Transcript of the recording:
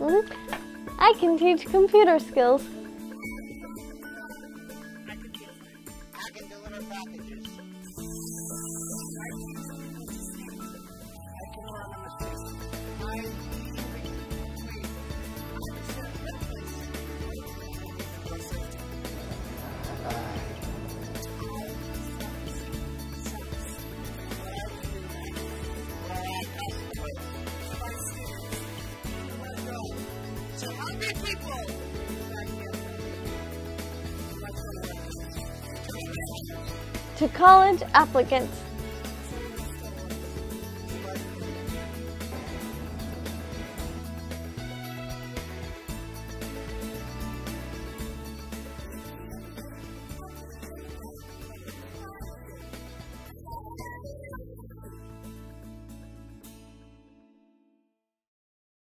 Mm -hmm. I can teach computer skills. To college applicants,